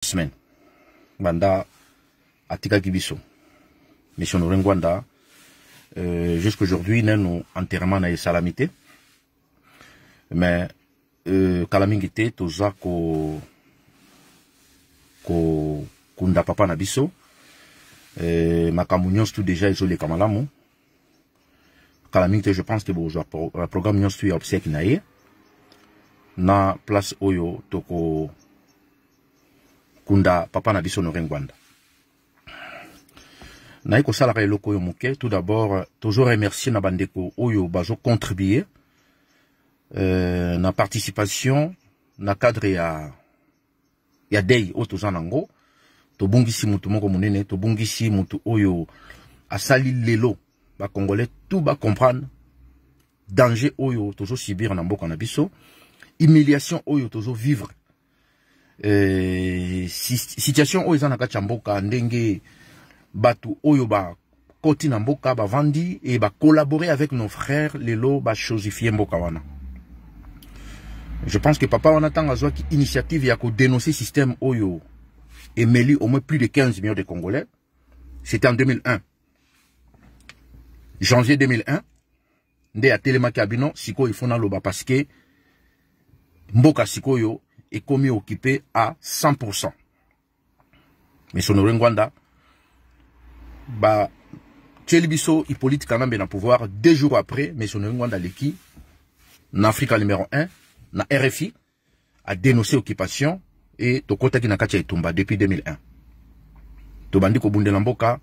semaine. Banda atikaki biso mission honoré ngwanda. Euh, jusqu'aujourd'hui nenu enterrement na esalami te mais euh, kala mingi te toza ko kokunda papa na biso euh, makambo nyonso tu déjà ezoleka malamu kala mingi te je pense ke bozwa pro, programme nyonso tu ya obsèque na ye na place oyo toko kunda papa na biso honoré ngwanda naye kosalaka eloko oyo moke. Tout d'abord tozo remercier na bandeko oyo bazocontribue euh, na participation na cadre ya ya dei oyo toza nango. Tobungisi mutu moko monene tobungisi mutu oyo asali lelo. Bacongolais tout bacomprendre danger oyo tozosubir na mboka na biso. Humiliation oyo tozovivre eh, situation oyo eza na kati ya mboka ndenge bato oyo bakoti na mboka bavandi e bacollaborer avec nos frères lelo bachosifie mboka wana. Je pense que papa wana ntango azwaki initiative ya kodénoncer système oyo emeli au moins plus de 15 millions de congolais c'était en 2001 janvier 2001 nde atelemaki abino sikoyo ifo naloba parce que mboka sikoyo ekomi occupé à 100% mais sonore ngwanda batieli biso hippolyte kanambe na pouvoir deux jours après mais sonore ngwanda aleki na afrika numéro 1 na rfi adénonce occupation e tokɔtaki na kati ya etumba depuis 2001 tobandi kobundela mboka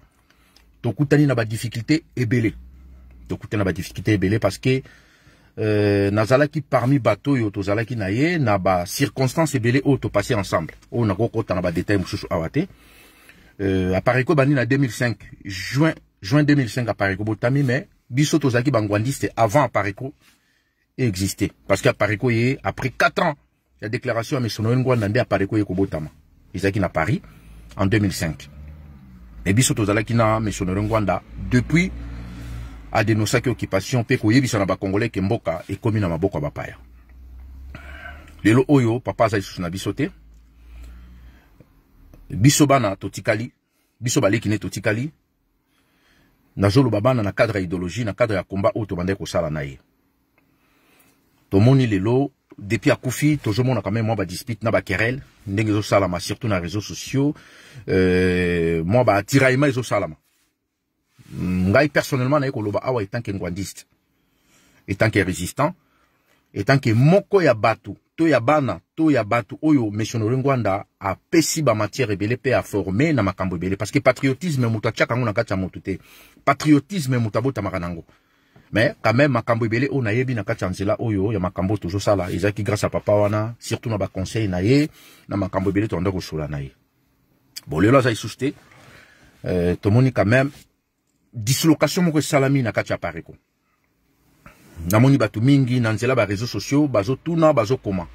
tokutani na badifficulté ebele tokutani na badifficulté ebele parce que euh, nazalaki parmi bato oyo tozalaki na ye na bacirconstance ebele oyo topase ensemble. Oyo nakokɔta na badetail mosusu awa te. Euh, apareko ebandi na 2005 juin juin 2005 apareko botami mais biso tozalaki bangwandiste avant apareko existé parce que apareko ye après 4 ans ya déclaration ya misono ngwanda nde apareko ye kobotama. Ezalaki na paris en 2005 mais biso tozalaki na missionnaire ngwanda depuis adenosaki occupation mpe koyebisa na bacongolais ke mboka ekomi na maboko ya bapaya. Lelo oyo papa aza lisusu na biso te. Totikali biso baleki nde totikali. Nazoloba bana na cadre ya idéologie na cadre ya komba oyo tobandaki kosala na ye. Tomoni lelo depuis akufi tozomona quand même mwa badispute na baquerelle ndenge ezosalama surtout na réseaux sociaux. Euh, mwa batiraillement ezosalama ngai personnellement naye koloba awa etant ke ngwandiste etant ke résistant etant ke moko ya bato to ya bana to ya bato oyo missionnaire ngwanda apesi bamatière ebele mpe aforme na makambo ebele. Parce que patriotisme moto atiaka yango na kati ya motu te. Patriotisme moto abotamaka nango. Mais quand même makambo ebele oyo nayebi na kati ya nzela oyo ya makambo tozosala ezalaki grâce ya papa wana surtout na baconseil na ye na makambo ebele tobanda kosola na ye bon lelo aza lisusu tomoni quand même dislocation moko esalami na kati ya pareko namoni bato mingi na nzela bareseau sociaux bazotuna bazokoma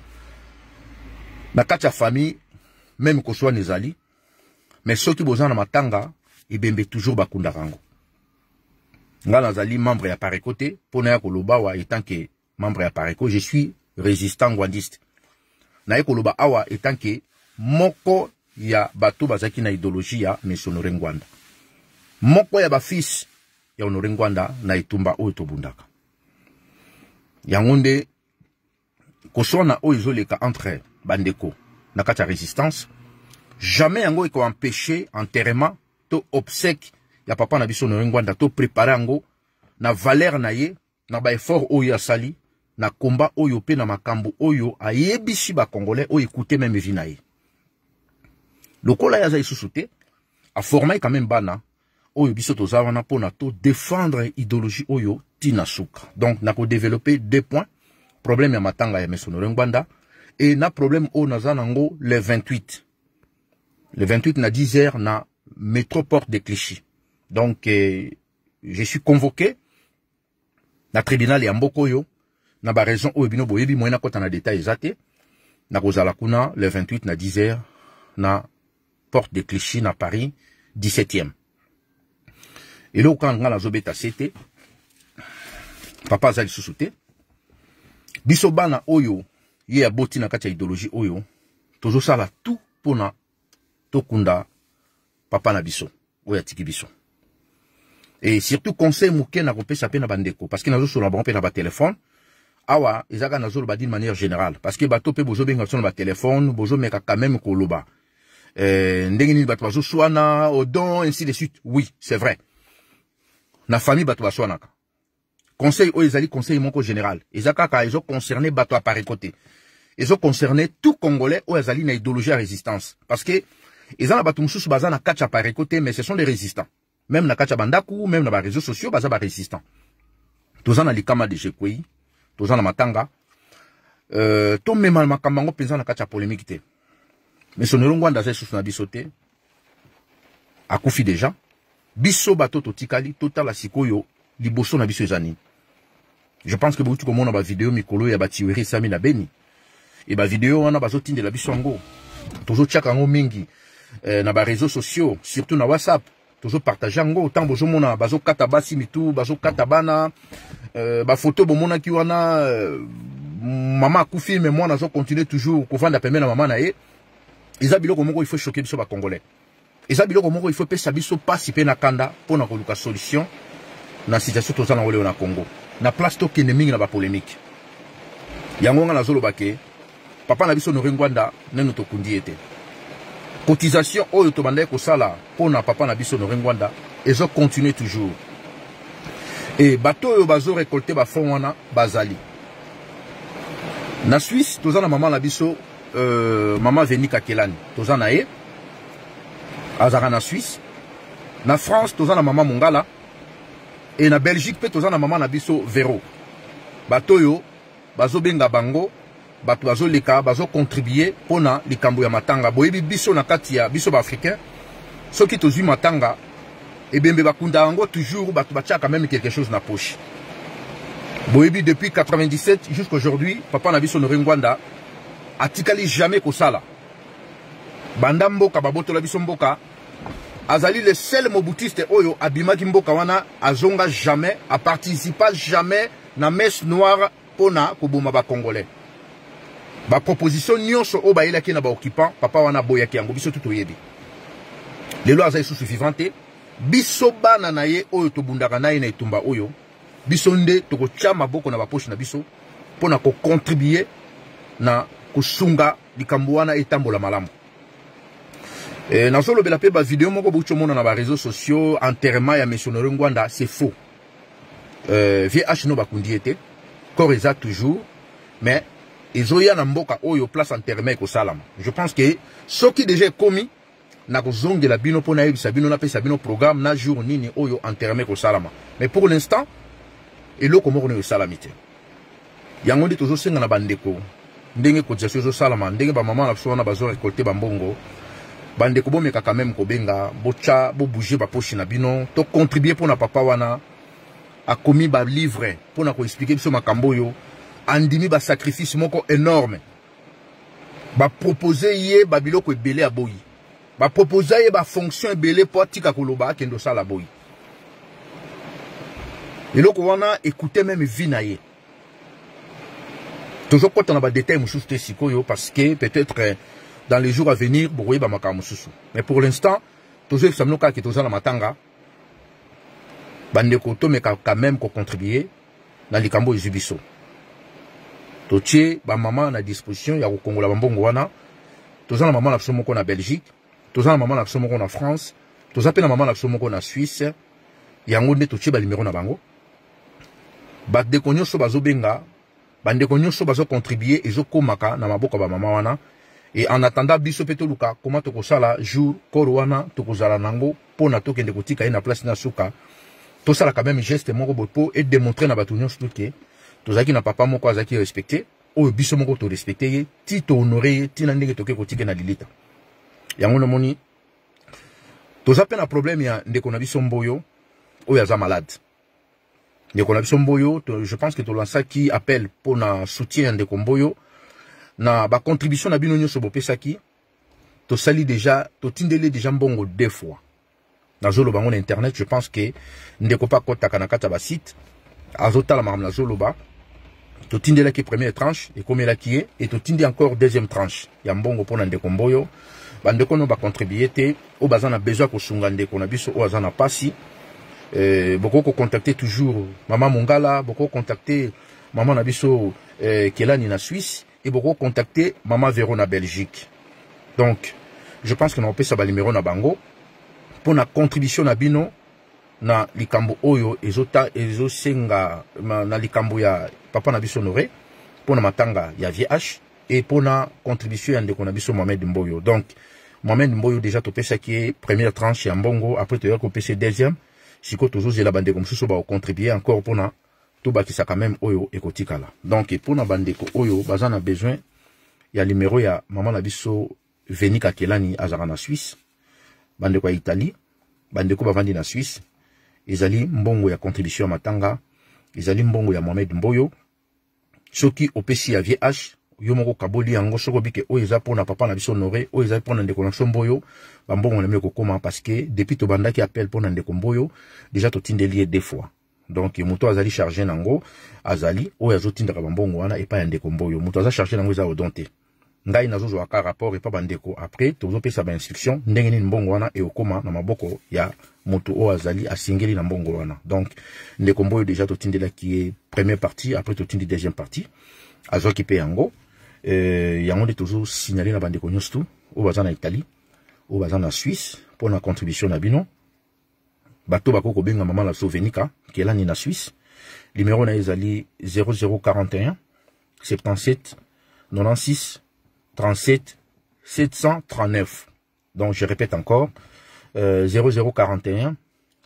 na kati ya famille meme koswana ezali mais soki boza na matanga ebembe toujours bakundaka yango nga nazali membre ya pareko te mpo naya koloba awa etant ke membre ya pareko je suis résistant ngwandiste naye koloba awa etant ke moko ya bato bazalaki na idéologie ya mes honore ngwanda moko ya bafils ya honore ngwanda na etumba oyo tobundaka. Yango nde koswana oyo ezoleka entre bandeko na kati ya résistance jamais yango ekoempêche enterrement to obsèque ya papa na biso honore ngwanda to prépare yango na valeur na ye na baeffort oyo asali na komba oyo mpe na makambo oyo ayebisi bacongolais oyo ekute meme vi na ye. Lokola ye aza lisusu te aformai quand même bana oyo biso toza wana mpona todéfendre idéologie oyo ntina suka donc nakodéveloppe deux points. Problème ya matanga ya mesonore ngbanda e na problème oyo naza nango le 28 le 28 na 10 heures na métroport de clichy. Donc eh, je suis convoqué na tribunal ya mboka oyo na baraison oyo bino boyebi moye nakɔta na détail eza te nakozala kuna le 28 na 10 heures na porte de clichy na paris 17e eloko kaka nga nazobeta se te papa aza lisusu te. Biso bana oyo ye aboti na kati ya idéologie oyo tozosala tout mpona tokunda papa na biso oyo atiki biso. Et surtout conseil moke nakopesa mpe na bandeko parce que nazosola bango mpe na batelefone. Awa eza kaka nazoloba d'une manière générale parce que bato mpe bozobenga biso na batelefone bozomeka quand même koloba. Ndenge nini bato bazoswana odon ainsi de suite. Oui c'est vrai na famille bato baswanaka. Conseil oyo ezali conseil moko général. Eza kaka ezoconcerne bato apareko te ezoconcerne tout congolais oyo azali na idéologie ya résistance. Parce que eza na bato mosusu baza na kati ya pareko mais ce sont des résistants. Même na kati ya bandako même na baréseaux sociaux baza barésistant toza na likama de jekwei toza na matanga. Euh, tomema makambo yango mpenza na kati ya polémique te. Mais sonelo ngwanda aza lisusu na biso te deja biso bato totikali totala sikoyo liboso na biso eza je pense que bouti komona bavideo mikolo ya batiweri esami na beni. E bavideo wana bazotindela biso yango. Tozotiaka yango mingi eh, na bareseau sociaux surtout na whatsapp. Tozopartage yango ntango bozomona bazokata basi mitu bazokata bana. Euh, bafoto bomonaki wana euh, mama akufi me mwana azocontinue toujours kovanda pembeni na mama na ye. Eza biloko moko ifo choke biso bacongolais eza biloko moko ifo epesa biso mpasi mpe na kanda mpo na koluka solution na situation toza nango na congo. Na place tokende mingi na bapolémike yango nga nazoloba ke papa na biso nori ngwanda neno tokundi ye cotisation oyo tobandaki kosala mpo na papa na biso nori ngwanda ezocontinue toujours. E bato oyo bazorekolte bafond wana bazali. Na swisse toza na mama na biso euh, mama veni kakelani toza na ye azalaka na swisse na france toza na mama mongala. E na belgique mpe toza na mama na biso vero bato oyo bazobenga bango bato bazoleka bazocontribue mpo na likambo ya matanga. Boyebi biso na kati ya biso baafricain soki tozwi matanga ebembe bakunda yango toujours bato batiaka même quelque chose na poche. Boyebi depuis 97 jusqu'aujourd'hui papa na biso nori ngwanda atikali jamais kosala banda mboka babotola biso mboka. Azali le seul mobutiste oyo abimaki mboka wana azonga jamais aparticipa jamais na messe noire mpo na koboma bacongolais baproposition nyonso oyo bayelaki na baoccupant papa wana aboyaki yango biso tu toyebi lelo aza lisusu vivant biso bana na ye oyo tobundaka na ye na etumba oyo biso nde tokotya maboko na baposhe na biso mpo na na kosunga likambo wana etambola malamu nazolobela mpe bavideo moko bouti omona na bareseau sociaux enterrement ya missionnaire ngwanda c'est faux. Euh, vh no bakundi ye te corps eza toujours mais ezoya na mboka oyo place enterrement ekosalama. Je pense ke soki déjà ekomi nakozongela bino mpo nayebisa bino napesa bino programme na jour nini oyo enterrement ekosalama. Mais pour l'instant eloko moko nayo esalami te. Yango nde tozosenga na bandeko ndenge cotisation ezosalama ndenge bamama na biso wana bazorekolte bambongo bandeko bomeka quand même kobenga botya bobouge bapoche na bino tocontribue mpo na papa wana akomi balivre mpo na koexplike biso makambo oyo andimi basacrifice moko énorme. Bapropose ye babiloko ebele aboyi bapropose ye bafonction ebele mpo atika koloba akende osala boyi. Eloko wana ekute meme vi na ye. Tozokɔta na badetail mosusu te sikoyo parce que peut-être dans les jours à venir mosusu mais pour l'instant tozoyebisa bino kaka ke toza na matanga bandeko tomeka quand même kocontribue na likambo ezwi biso totie bamama na disposition ya kokongola bambongo wana toza na mama na biso belgique. Toza na mama na biso france. Toza mpe na mama na biso moko na swisse yango nde totie balimero na bango. Bandeko nyonso bazobenga bandeko nyonso bazocontribue ezokomaka na maboko ya bamama wana e en attendant biso mpe toluka koma tokosala jour koro wana tokozala nango mpo na tokende kotika ye na place na suka tosalaka meme geste moko boye mpo edemontre na bato nyonso toke tozalaki na papa moko azalaki respecte oyo biso moko torespecte ye ti tohonore ye ntina ndenge toke kotika na lilita yango namoni toza mpe na problème ya ndeko na biso mboyo oyo aza malade. Ndeko na biso mboyo je pense que tolansaki appel mpo na soutien ya ndeko mboyo na bacontribution na bino nyonso bopesaki tosali deja totindeli deja mbongo deux fois. Nazoloba yango na internet je pense ke ndeko mpe akɔtaka na kati azotala makambo nazoloba totindelaki première tranche ekomelaki ye e totindi encore deuxième tranche ya mbongo mpo na ndeko mboyo. Bandeko no bacontribue te oyo baza na besoin kosunga ndeko na biso oyo aza na pasi. Eh, bokoki kocontacte toujours mama mongala bokoki kocontacte mama na biso eh, kelani na suisse e bokoki kocontacte mama vero na belgique. Donc je pense que naopesa balimero na bango mpo na contribution na bino na likambo oyo ezosenga ezo na likambo ya papa na biso honore mpo na matanga ya vh e mpo na contribution ya ndeko na biso mohamed mboyo. Donc mohamed mboyo déjà topesaki ye première tranche ya mbongo après toyaki kopesa deuxième sikoyo tozozela bandeko mosusu bakocontribue encore mpona tobakisa quand même oyo ekotikala donc mpo na bandeko oyo baza na besoin ya numero ya mama na biso venika kelani azalaka na swisse bandeko ya italie bandeko bavandi na swisse ezali mbongo ya contribution ya matanga ezali mbongo ya mohamed mboyo. Soki opesi ya vh yo moko kaboli yango soki obike oyo eza mpona papa na biso honore oyo ezali mpona ndeko na biso mboyo bambongo na mbi ekokóma parce que depuis appel mpona ndeko mboyo déjà totindeli ye deux fois donc moto azali charge nango azali oyo azotindaka bambongo wana epai ya ndeko mboyo. Moto aza charge nango eza odon te ngai nazozwaka rapport epa bandeko après tozopesa bainstruction ndenge nini mbongo wana ekokóma na maboko ya moto oyo azali asengeli na mbongo wana. Donc ndeko mboyo déjà totindelaki ye première partie après totindi deuxième partie. Azwaki mpe yango. Euh, yango nde tozosignale na bandeko nyonso tu oyo baza na italie oyo baza na swisse mpo na contribution na bino bato bakoki kobenga mama na biso venika kelani na swisse numero na ezali 0041 77 96 37 739 donc je répète encore euh, 0041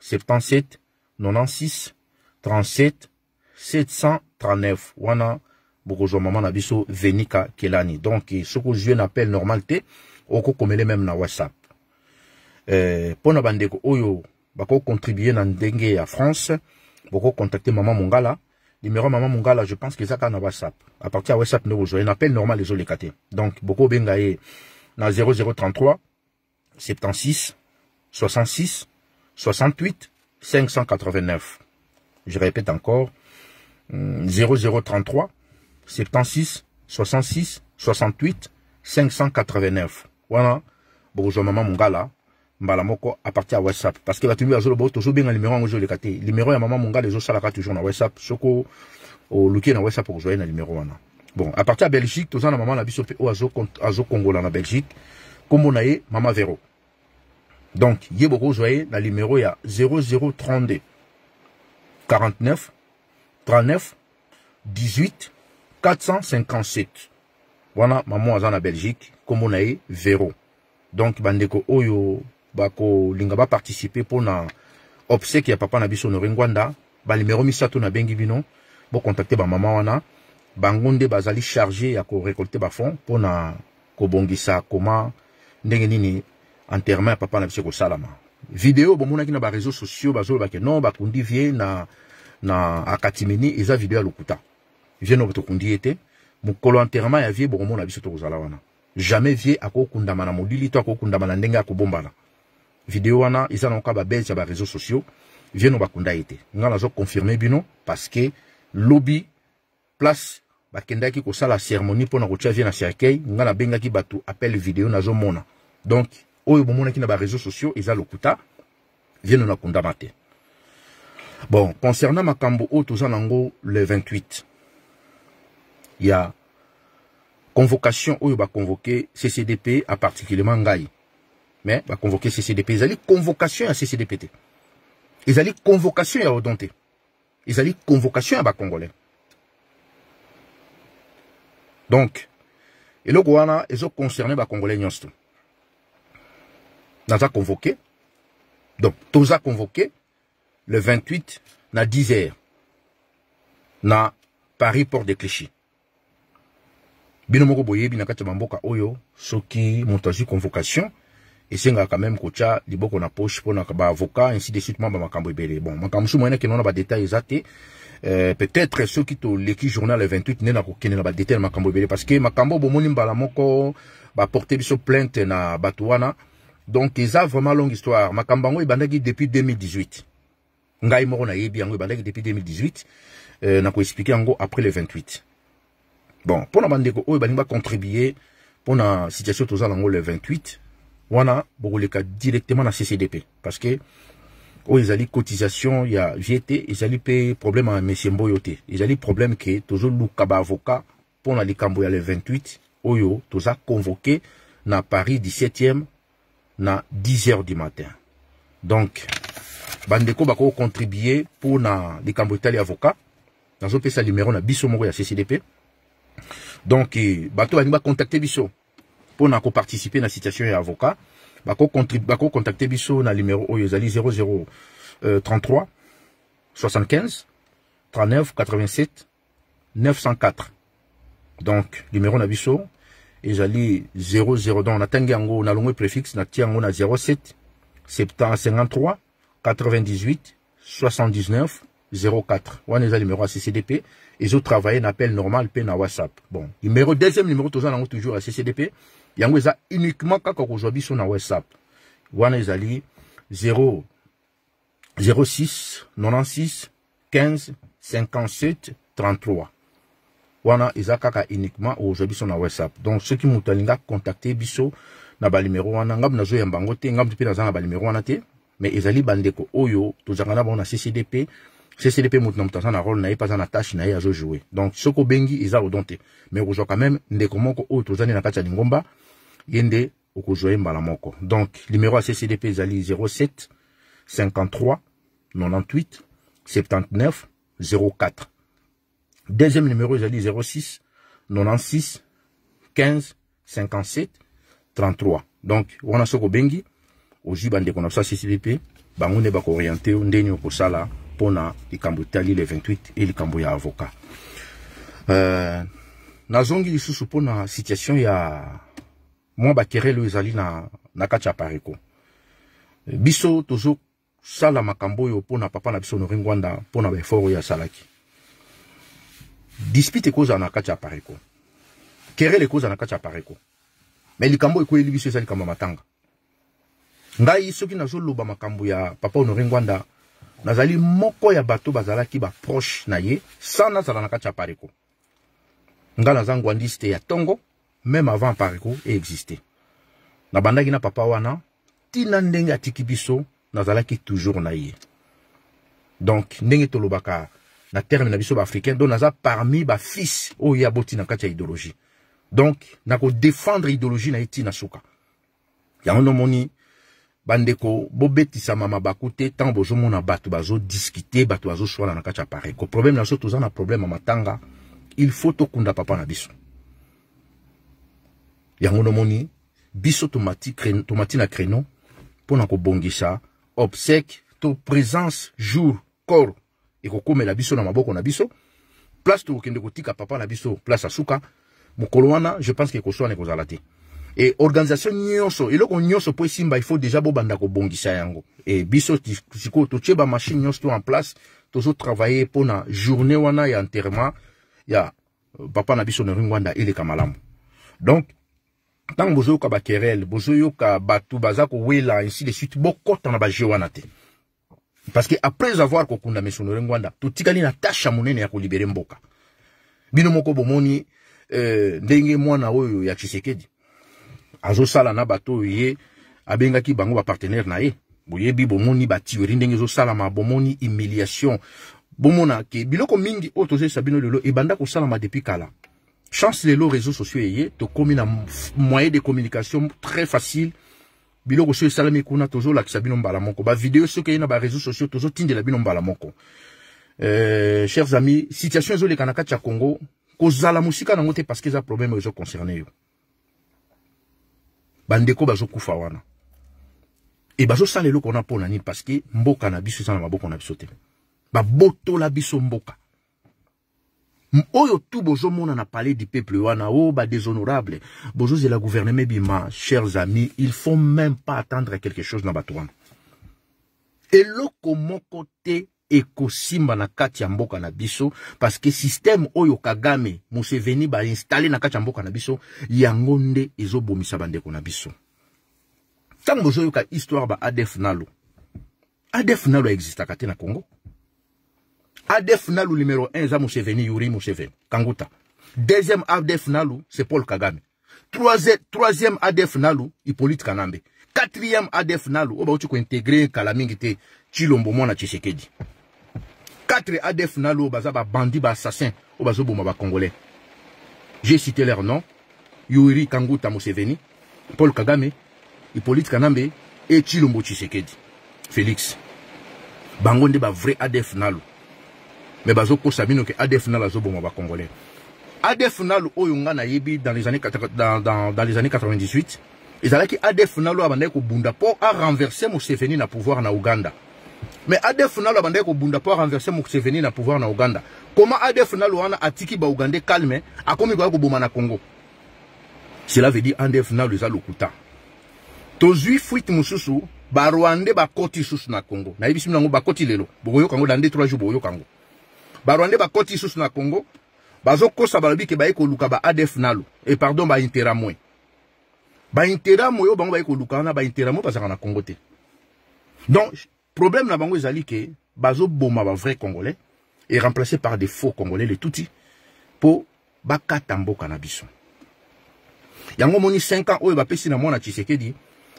77 96 37 739 wana bokozwa mama na biso venika kelani. Donc soki ozwi na appel normal te okokomele meme na whatsapp. Mpo na bandeko oyo bakocontribue na ndenge ya france. Bokocontacte mama mongala. Numéro mama mongala je pense que eza kaka na whatsapp à partir ya whatsapp nde kozwa ye na appel normal ezoleka te donc bokobenga ye na 0033 76 66 68 589 je répète encore. 0033 76 66 68 589 wana bokozwa mama mongala mbala moko a partir ya whatsapp. Parce que bato mbi bazoloba o tozobenga numero yango ezoleka te numero ya mama mongala ezosalaka toujours na whatsapp. Soko oluki na whatsapp okozwa ye na numero wana bon a partir ya belgique toza na mama na biso mpe oyo azokongola na belgique. Nkombo na ye mama vero donc ye bokozwa ye na numero ya 0032 49 39 18 457 wana mama aza na belgique. Nkombo na ye vero donc bandeko oyo bakolinga baparticipe mpona obsèque ya papa na biso honore ngwanda balimero misato nabengi bino. Bocontacte bamama wana. Bango nde bazali charge ya korekolte bafond mpona kobongisa koma ndenge nini enterrement ya papa na biso ekosalama video bomonaki na bareseau sociaux bazolobake non bakundi vie na, na akatimeni eza video lokuta. Vie no tokundi ye te mokolo enterrement ya vie bokomona biso tokozala wana. Jamais vie akokundama na molili to akokundama na ndenge akobombana video wana eza na oka babelge ya bareseau sociaux. Vie no bakunda ye te. Ngai nazoconfirme bino parce que lobi place bakendaki kosala cérémonie mpona kotia vie na cercueil. Ngai nabengaki bato appel video nazomona. Donc oyo bomonaki na bareseau sociaux eza lokuta. Vie no nakundama te. Bon concernant makambo oyo toza nango le 28 ya convocation oyo baconvoke ccdp a particulièrement ngai mais baconvoke ccdp ezali convocation ya ccdp te ezali convocation ya odon te ezali convocation ya bacongolais donc eloko wana ezoconcerne bacongolais nyonso to naza convoqué. Donc toza convoqué le 28 na 10 heures na paris port de clichy. Bino moko boyebi na oyo soki moto azwi convocation esengaka quand même kotia liboko na poche mpona baavocat ainsi de suite mwa bamakambo ebele. Bon makambo mosusu moyena kende wana badetail eza te euh, peut-être soki toleki journal le 28 nde nakokende na badetail na makambo ebele parce que makambo bomoni mbala moko baporte biso plainte na bato wana. Donc eza vraiment longue histoire. Makambo yango ebandaki depuis 2018 ngai moko nayebi yango ebandaki depuis 2018 euh, nakoexplike yango après le 28 bon mpona bandeko oyo balingi bacontribue mpona situation toza nango le 28 wana bokoleka directement na ccdp parce que oyo ezali cotisation ya vie te ezali mpe problème ya monsieur mboyo te ezali problème ke tozoluka baavocat mpo na likambo ya le 28 oyo toza convoqué na paris 17e na 10 heures du matin. Donc bandeko bakokontribue mpo na likambo etali avocat. Nazopesa numero na biso moko ya ccdp donc eh, bato balingi bacontacte biso mpo na koparticipe na situation ya avocat bakocontacte biso na numero oyo ezali 00 euh, 33 75 39 87 904 donc numero na biso ezali 00 donc natangi yango nalongwe préfixe natie yango na 07 753 98 79 04 wana eza numéro ya ccdp ezotravaille na appel normal mpe whatsapp. Bon numéro deuxième numéro toujours ya ccdp yango eza uniquement kaka kozwa biso na whatsapp. Wana ezali 0 06 96 15 57 33 wana eza kaka uniquement ozwa biso na whatsapp. Donc soki moto alingi contacte biso na balimero wana ngambu nazoyamba yango te ngambu mpe naza na balimero wana te mais ezali bandeko oyo tozanga na bango na ccdp ccdp moto na moto na role na ye mpe na tâche na ye azojoue donc soki obengi eza odon mais okozwa quand même ndeko moko oyo tozani na kati ya lingomba ye nde okozwa mbala moko. Donc numéro ya ccdp ezali 07 53 98 79 04 deuxième numéro ezali 06 96 15 57 33 donc wana soki obengi ozwi bandeko na biso ccdp bango nde bakooriente yo ndeni okosala mpona likambo le 28 e likambo ya avocat uh, nazongi lisusu mpona situation ya mwa bakerele oyo ezali na, na kati ya pareko biso tozosala makambo oyo mpona papa na biso honore ngwanda mpona baefort oyo asalaki. Dispute ekozala na kati ya pareko kerele ekozala na kati ya pareko me likambo ekoyeli biso eza likambo ya matanga. Ngai soki nazoloba makambo ya papa honore ngwanda nazali moko ya bato bazalaki baproche na ye sa nazala na kati ya pareko ngai naza ngwandiste ya ntongo même avant pareko eexiste nabandaki na papa wana ntina ndenge atiki biso nazalaki toujours na ye. Donc ndenge tolobaka na terme na biso baafricain donc naza parmi bafils oyo ye aboti na kati idéologie donc nakodefendre idéologie na ye ntina suka yango nomoni bandeko bobetisama mabaku te ntango bozomona bato bazodiskute bato bazoswala na kati ya pareko problème na biso toza na problème ya matanga. Il faut tokunda papa na biso yango nomoni biso tomati, na créneau mpo na kobongisa obsèque to présence jour corps. Ekokomela biso na maboko na biso. Place tokokende kotika papa na biso place asuka mokolo wana je pense ke ekoswana ekozala te. E organisation nyonso eloko nyonso mpo esimba ifo déjà bobanda kobongisa yango. E biso sikoyo totie bamachine nyonso to en place tozotravaille mpo na journée wana ya enterrement ya papa na biso nori ngwanda eleka donc ntango bozoyoka bakerele bozoyoka bato baza kowela ainsi de suite bokɔta na baje wana te. Parce que après avoir kokunda mesonore ngwanda totikali na tashe monene ya kolibere mboka. Bino moko bomoni euh, ndenge mwana oyo ya tshisekedi azosala na bato oyo ye abengaki bango bapartenaire na ye. Boyebi bomoni batiori ndenge ezosalama bomoni humiliation. Bomona ke biloko mingi oyo tozoyesa bino lelo ebanda kosalama depuis kala chance lelo réseaux sociaux eye tokomi na moyen de communication très facile. Biloko so esalami kuna tozolakisa bino mbala moko. Bavideo soki eye na baréseaux sociaux tozotindela bino mbala moko. Euh, chers amis situation ezoleka na kati ya congo kozala mosika nango te parce que eza problème oyo ezoconcerne yo. Bandeko bazokufa wana. E bazosala eloko wana mpo na nini? Parce que mboka na biso eza na maboko na biso te. Babotola biso mboka oyo tu bozomona na palais du peuple wana o badéshonorable bozozela gouvernement ebima chers amis il faut même pas attendre quelque chose na bato wana. Eloko moko te ekosimba na kati na biso parce que systeme oyo kagame museveni bainstalle na kati ya mboka na biso yango nde ezobomisa bandeko na biso. Ntango bozoyoka histoire ba adef nalo adef nalo existaka te na congo ADF Nalu numéro 1, c'est Museveni, Yuri Museveni, Kanguta. Deuxième ADF Nalu, c'est Paul Kagame. Troisième, troisième ADF Nalu, Hippolyte Kanambe. quatrième adf nalo oyo bauti kointegre kala mingi te chilombo mwana tshisekedi 4 adf nalo oyo baza babandi baassassin oyo bazoboma bacongolais j'ai cité leur nom yuri kanguta museveni paul kagame hippolyte kanambe e chilombo tshisekedi félix bango nde bavrai adf nalo me bazokosa bino ke adf nalo azoboma bacongolais adf nalo oyo nga nayebi dans les années, dans, dans, dans les années 98 ezalaki adf nalo abandaki kobunda mpo arenverse museveni na pouvoir na uganda. Mais adf nalo abandaki kobunda mpo arenverse museveni na pouvoir na uganda. Koma adf nalo wana atiki baugandais calme akomi koya koboma na congo? Cela veut dire adf nalo eza lokuta. Tozwi fuite mosusu barwandais bakoti lisusu na congo. Nayebisi bino yango bakoti lelo. Bokoyoka yango dans 2 3 jours bokoyoka barwandais bakoti lisusu na congo bazokosa balobi ke baye koluka ba adf nalo e pardon bainteramwe bainteramo oyo bango baye koluka wana bainteramo bazalaka na congo te. Donc problème na bango ezali ke bazoboma bavrai congolais et remplacé par des faux congolais le tuti mpo bakata mboka na biso. Yango moni 5 ans oyo bapesi na mwana tshisekedi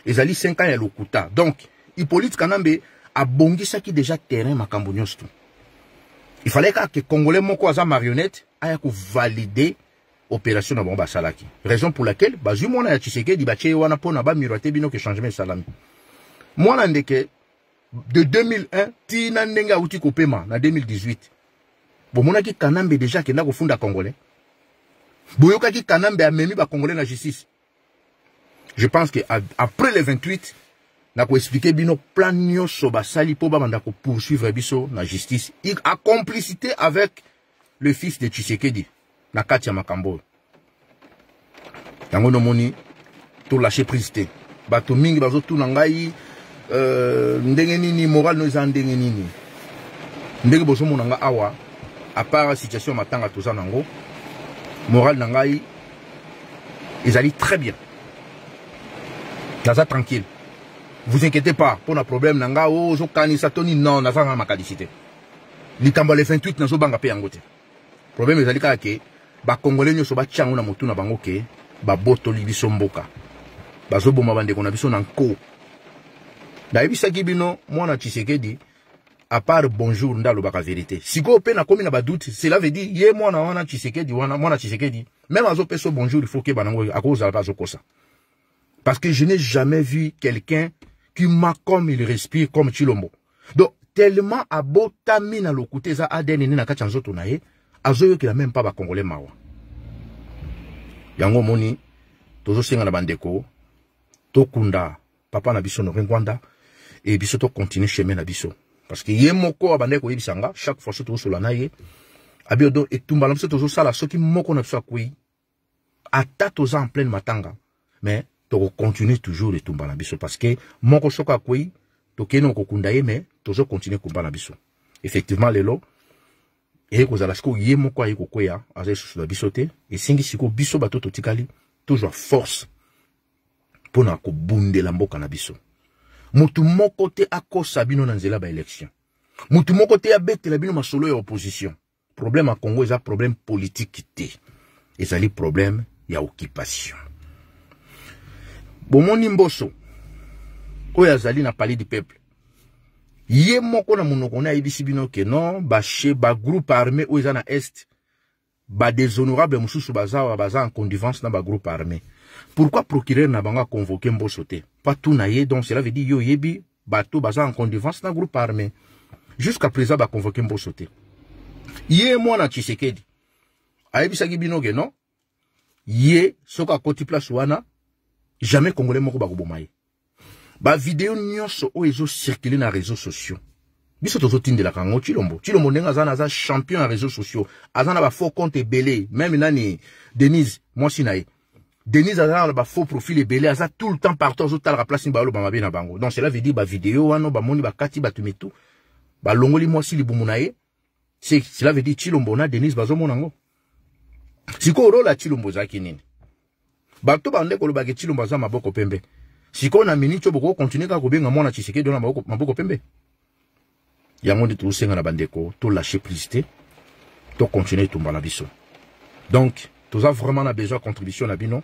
ezali 5 ans ya lokuta. Donc hippolyte kanambe abongisaki déjà terrain makambo nyonso. tu il fallait kaka ke congolais moko aza marionnette aya kovalide opération na bango basalaki raison pour laquelle bazwi mwana ya tshisekedi batie ye wana mpona bamiroite bino ke changement esalami mwana ndeke de 2001 tina ndenge awuti kopema na 2018 bomonaki kanambe deja akenda kofunda congolais. Boyokaki kanambe amemi bacongolais na justice. Je pense que après le 28 nakoexplike bino plan nyonso basali mpo babanda kopoursuivre biso na justice a complicité avec le fils de tshisekedi na kati makambo. Yango nomoni tolâche prise te. Bato mingi bazotuna ngai uh, ndenge nini moral no eza ndenge nini? Ndenge bozomona nga awa apart situation ya matanga toza nango moral na ngai ezali très bien. Naza tranquille vous inquiétez pas mpona problème na nga o ozokanisa to nini non naza nga makalisi te likambo le 28 nazobanga mpe yango te. Problème ezali kaka ke bakongole nyonso batia yango na motu na bango ke babotoli biso mboka. Bazoboma bandeko na biso na nko. Nayebisaki bino mwana tshisekedi apart bonjour nde alobaka verité sikoyo mpe nakomi na badoute cela veut dire ye mwana wana tshisekedi wana mwana tshisekedi même azopesa bonjour il faut keba nango akozala mpe azokosa parce que je n'ai jamais vu quelqu'un qui m'a comme il respire comme chilombo. Donc tellement abotami na lokuta eza adn nde na kati ya nzoto na ye azoyokela meme mpa bakongole mawa. Yango omoni tozosenga na bandeko tokunda papa na biso nore ngwanda e biso tokontinue chemin na biso. Parce que ye moko abandaki koyebisa chaque fois so tozosola na ye abi odo etumba na biso tozosala soki moko na biso akwei ata en pleine matanga. Mais tokokontinue toujours etumba na biso parce que moko soko akwei tokende kokunda ye mais tozokontinue kumba na biso effectivement lelo eye kozala sikoyo ye moko aye kokweya aza lisusu na biso te esengi sikoyo biso bato totikali tozwa force mpona kobundela mboka na biso motu moko te akosa bino na nzela ya baélection motu moko te abetela bino masolo ya opposition. Problème ya congo eza problème politike te. Ezali problème ya occupation bomoni mboso oyo azali na palais du peuple. Ye moko na monoko ne ayebisi bino ke non bashe bagroupe armé oyo eza na este badéshonorable mosusu baza awa baza en connivence na bagroupe armé. Pourquoi procureur na bango aconvoke mboso te? Mpa tuna ye donc cela veut dire ye oyebi bato baza en connivence na groupe armé. Jusqu'à présent baconvoke mboso te. Ye mwana tshisekedi ayebisaki bino ke non? Ye soki akoti place wana jamais congolais moko bakoboma ye. Bavideo nyonso oyo ezocircule na réseaux sociaux. Biso tozotindelaka yango chilombo. Chilombo ndenge aza na champion ya réseaux sociaux. Aza na bafaux compte ebele meme nani denise mwasi na ye. Denise aza na bafaux profil ebele aza tout le temps partout azotalaka place nini baloba mabe na bango. Donc cela veut dire bavideo wana bamoni bakati bato mitu balongoli mwasi libumu na ye. Cela veut dire chilombo na denise bazomona yango sikoyo role ya chilombo ezalaki nini? Bato bande kolobaka chilombo aza maboko pembe. Sikoyo na miniti oyo bokokontinue maboko pembe. Yango na bandeko na biso. Donc toza vraiment na besoin contribution na bino.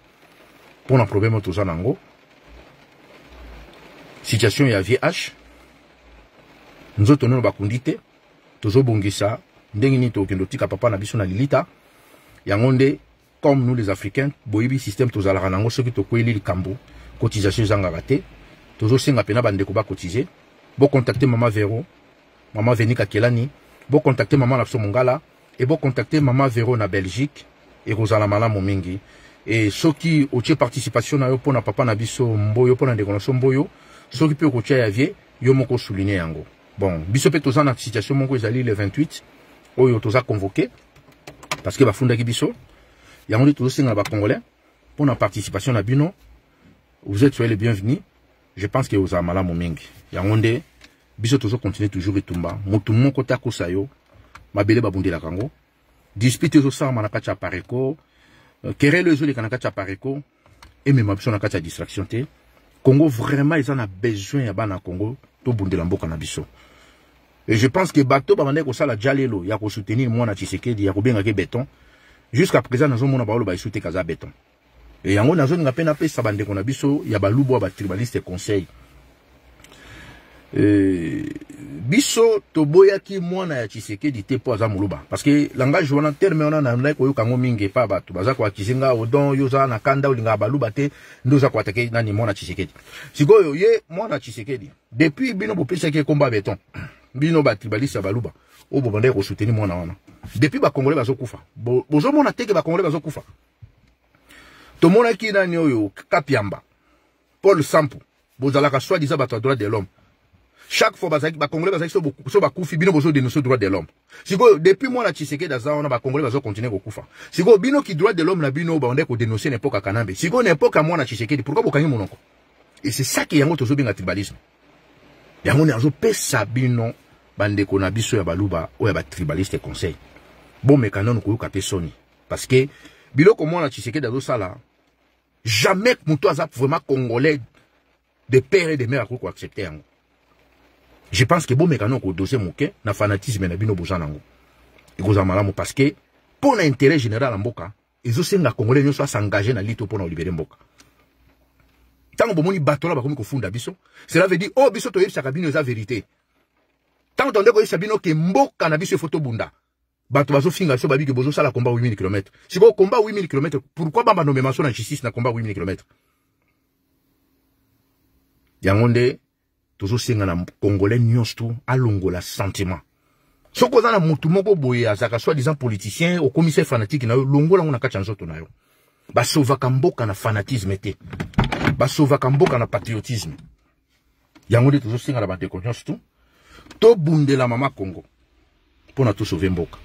Mpo na problème oyo toza nango situation ya vh nzoto nono bakundi te tozobongisa ndenge nini tokende otika papa na biso na lilita. Yango nde comme nous les africains boyebi système tozalaka nango soki tokweli likambo cotisation ezangaka te tozosenga mpena bandeko bakotize. Bocontacte mama vero mama venika kelani bocontacte mama na biso mongala e bocontacte mama vero na belgique ekozala malamu mingi. E soki otie participation na yo mpo na papa na biso mboyo mpo na ndeko na biso mboyo soki mpe okotia ya vie yo moko osouligne yango. Bon biso mpe toza na situation moko ezali le 28 oyo toza convoqué parce que bafundaki biso yango nde tozosenga bacongolais mpo na participation na bino vous êtes soyez les bienvenus. Je pense ke ozala malamu mingi. Yango nde biso tozocontinue toujours etumba motu moko te akosa yo mabele babundelaka yango dispute ezosalama na kati ya pareko kerele ezoleka na kati ya pareko emema biso na kati ya distraction te congo vraiment eza na besoin ya bana congo. Tobundela mboka na biso. Et je pense que bato babandaki kosala dia lelo ya kosoutenir mwana tshisekedi ya kobengaki beton jusqu'à présent nazomona baoloba esu te kaza beton e yango nazolinga mpe napesa bandeko na biso ya balubwa batribaliste conseil. E, biso toboyaki mwana ya tshisekedi te mpo aza moluba parce que langage wana terme wana nalai koyoka yango mingi epa bato baza koakise nga odon yo oza na kanda olingaka baluba te nde oza koatake nani mwana tshisekedi. Sikoyo ye mwana tshisekedi. Depuis bino bopesaki ekomba beton bino batribaliste ya baluba oyo bobandaki kosoutenir mwana wana depuis bakongole bazokufa bozomona bo teke bakongole bazokufa tomonaki nani oyo? Kapiamba. Paul sampu. Bozalaka soi-disant bato ya droit de l'homme. Chaque fois bazalaki bakongole bazalaki so bakufi bino bozodénonce droit de l'homme. Sikoyo depuis mwana tshisekedi aza wana bakongole bazokontinue kokufa sikoyo bino ki droit de l'homme na bino babandaki kodénonce na epoka kanambe. Sikoyo na epoka mwana tshisekedi pourkui bokangi monoko et c'est ça ke yango tozobenga tribalisme. Yango nde azopesa bino bandeko na biso ya baluba oyo ya batribaliste conseil bomeka nano koyoka mpe soni parce que biloko mwana tshisekedi azosala jamais moto aza vraiment congolais de père et de mère akoki koaccepte yango je pense ke bomeka nano kodose moke na fanatisme na bino boza nango ekozala malamu parce que mpo na intérêt général ya mboka ezosenga congolais nyonso asengage na lito mpo na olibere mboka. Ntango bomoni bato wana bakomi kofunda biso cela veut dire oyo biso toyebisaka bino eza vérité. Ntango tonde koyebisa bino ke mboka na biso efo tobunda bato bazofinga biso babiki bozosala komba 8000 km sikoyo komba 8000 km pourkui bamba nomema so na justice na komba 8000 km yango nde tozosenga na congolais nyonso tu alongola sentiment. Soki oza na motu moko boye azalaka soi disant politicien okomisa fanatike na yo longola yango na kati nzoto na yo. Basovaka mboka na fanatisme te. Basovaka mboka na patriotisme. Yango nde tozosenga na bandeko nyonso tu tobundela mama congo mpo na tosauve mboka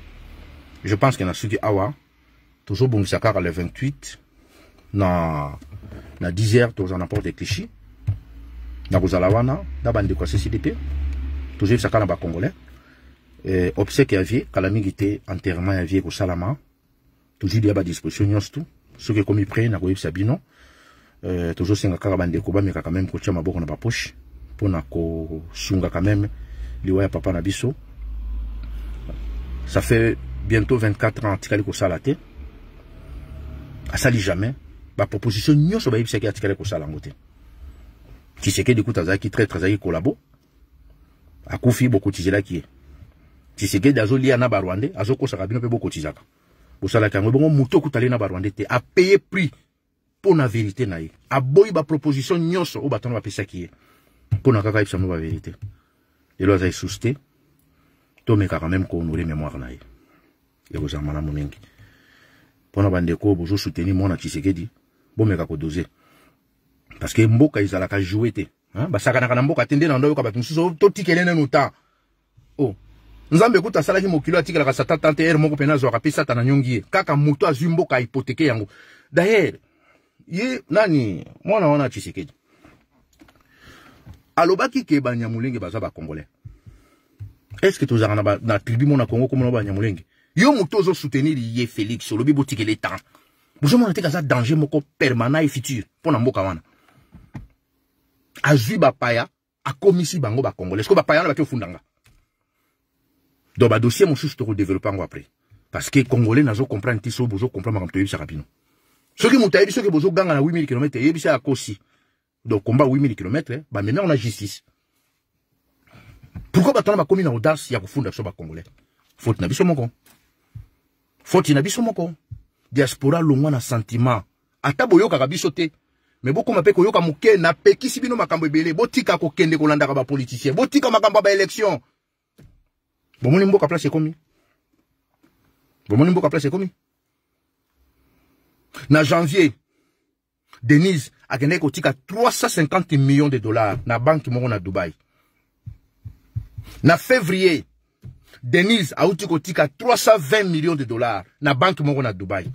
je pense ke na soki awa tozobongisa kaka le 28 na na 10 heures tozala na porte clichy na kozala wana na bandeko ya ccdp tozoyebisa kaka na bacongolais eh, obsèque ya vie kala mingi te enterrement ya vie ekosalama tozwili ya badisposition nyonso tu soki ekomi pre na koyebisa bino eh, tozosenga kaka bandeko bameka quand même kotia maboko na baposhe mpo na kosunga quand même liwa ya papa na biso ça fait bientôt 24 ans atikali kosala te asali jamais. Baproposition nyonso bayebisaki atikali kosala yango te tshisekedi kuta azalaki traître azalaki kolabo akufi bokotizelaki ye tshisekedi azolia na barwandais azokosaka bino mpe bokotizaka bosalaki yango bongo moto okutali na barwandais te apaye prix mpo na verité na ye aboyi baproposition nyonso. Oyo batano bapesaki ye mpo na kaka yebisa mo baverité lelo aza lisusu te tomekaka meme kohonore mémoire ekozala malamu mingi mpona bandeko bozosoutenir mwana tshisekedi. Bomeka kodose parce que mboka ezalaka joue te basakanaka na mboka te nde na ndo oyoka bato mosusu totikele nenu ta. O nzambe kuta asalaki mokilo atikelaka sata tante ere moko mpena azwaka mpe satana nyongi ye. Kaka moto azwi mboka ahipoteke yango. Dayer ye nani? Mwana wana tshisekedi. Alobaki ke banyamulenge baza bacongolais est ce que tozalaka na tribu mo na congo komona banyamulenge yo moto ozosoutenir ye félix olobi botikele temps. Bozomona te kaza danger moko permanent e futur. Mpo na mboka wana. Azwi bapaya akomisi bango bacongolais ceque bapaya wana bake ofundanga? Donc badossier mosusu tokodevelope yango après. Parce que congolais nazocomprendre te so bozocomprendre makambo toyebisaka bino soki moto ayebi soki bozoganga na 8000 km eyebisa ya kosi donc combat 8000 km bamemi on a justice. Pourquoi bato wana bakomi na audace ya kofunda biso bacongolais faute na biso moko faute na biso moko. Diaspora longwa na sentiment. Ata boyokaka biso te me bokoma mpe koyoka moke napekisi bino makambo ebele botika kokende kolandaka bapoliticien botika makambo ya baélection bomoni mboka place ekomi bomoni place ekomi na janvier denise akendaki kotika 350 millions de dollars. Na banke moko na dubai na février denise auti kotika 320 millions de dollars. Na banke moko na dubai.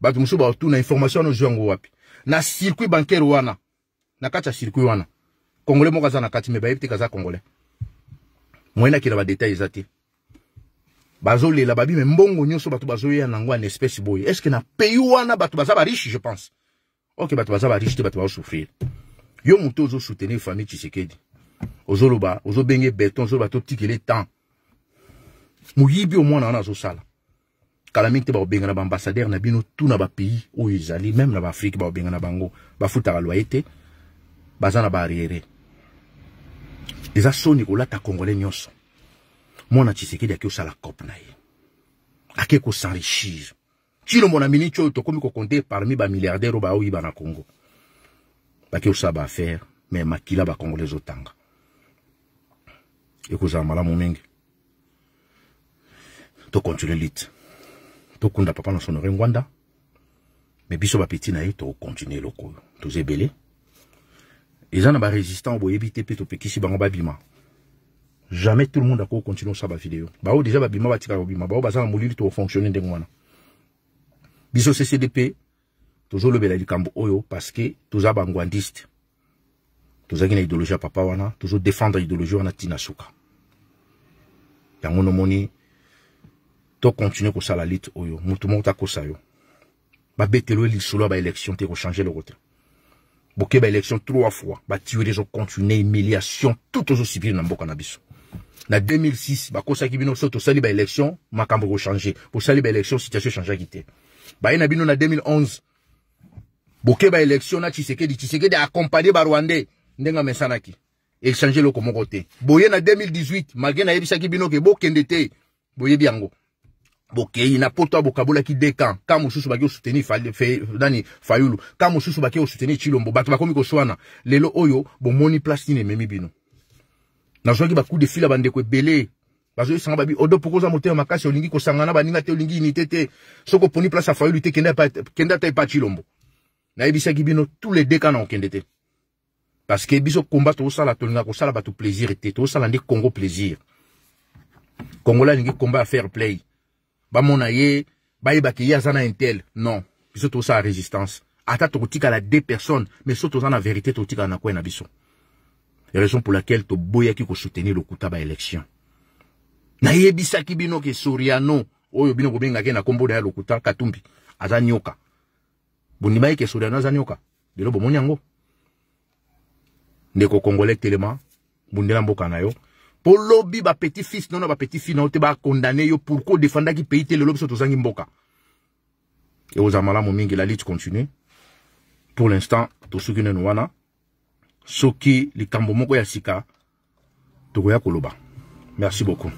Bato mosusu baotuna information wana ozwi wapi. Na circuit bancaire wana. Na kati circuit wana. Congolais moko aza na kati me bayebi te kaza congolais. Moyenakila badetail eza te. Bazolela babi me mbongo nyonso bato bazoya nango en espèce boye. Est ce que na pays wana bato baza bariche je pense? Ok bato baza bariche te bato bazosouffrir yo moto ozosoutenir famille tshisekedi. Ozoloba ozobenge beton ozoloba totikele temps moyibi omwana wana azosala kala mingi te bakobenga na baambassadeur na bino tu na bapays oyo ezali meme na baafrike bakobenga na bango. Bafutaka loye te baza na baarriere eza soni kolata congolais nyonso mwana tshisekedi ake osala cope na ye ake kosenrichir chilombo na miniti oyo tokómi kokonte parmi bamilliardaire oyo baoyiba na congo. Bake osala baaffaire me makila bacongolais ezotanga ekozala malamu mingi tokontinue lite tokunda papa na sonore ngwanda. Me biso bapeti na ye tokokontinue eloko oyo toza ebele eza na barésistant boyebi te mpe topekisi bango babima. Jamais tout le monde akoki continue osala bavideo bao deja babima batikaka kobima. Bao baza na molili tokofonctionne ndenge wana. Biso ccdp tozolobela likambo oyo parceke toza bangwandiste. Tozalaki na idéologie ya papa wana tozodefendre idéologie wana ntina suka. Yango nomoni tokontinue kosala lite oyo motu moko takosa yo. Babetelo ye lisolo ya baélection te kochange eloko te boke baélection trois fois. Batuere ezocontinue humiliation tout ozosibiri na mboka na biso na 2006 bakosaki bino so tosali baélection makambo ekochange bosali baélection situation echangeaki te baye na bino na 2011 boke baélection na tshisekedi. Tshisekedi accompagne barwandais ndenge amesanaki echange eloko moko te boye na 2018 malgré nayebisaki bino ke bokende te boyebi yango bokei na poto bokabolaki de camp ka mosusu baki osoutenir nani fayulu. Ka mosusu baki osoutenir chilombo. Bato bakomi koswana. Lelo oyo bomoni place nini ememi bino? Nazwaki bacoup de fil ya bandeko ebele. Bazoyisanga babi odo poko oza motema makasi olingi kosangana baninga te olingi unité te. Soki oponi place ya fayulu te kende ata epa chilombo. Nayebisaki bino tous les deux camp na okende te. Parce que biso komba tozosala tolinga kosala bato plaisir te. Tozosala nde congo plaisir. Kongola alingi komba ya fair play bamona ye bayebaki ye aza na intel. Non biso tozosala résistance. Ata tokotikala deux personnes mais so toza na vérité tokotikala na kwe na biso. Raison pour laquelle toboyaki kosoutenir lokuta baélection nayebisaki bino ke soriano oyo bino kobengaki na nkombo na ya lokuta katumbi aza nyoka. Bondima ye ke soriano aza nyoka. Lelo yango. Ndeko congolais telema bundela mboka yo mpo lobi bapetit fils nono bapetit fille na yo te bakondane yo pourkui odefandaki pays te lelo biso tozangi mboka? Ekozala malamu mingi la lutte continue. Pour l'instant tosuki neno wana. Soki likambo moko ya sika tokoya koloba. Merci beaucoup